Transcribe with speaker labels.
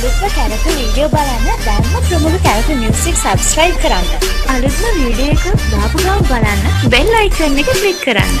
Speaker 1: අලුත්ම කැරක වීඩියෝ බලන්න දැම්ම ප්‍රමුඛ කැරක මියසික් සබස්ක්‍රයිබ් කරන්න. අලුත්ම වීඩියෝ එකක් දාපු ගමන් බලන්න බෙල් අයිකන් එක ක්ලික් කරන්න.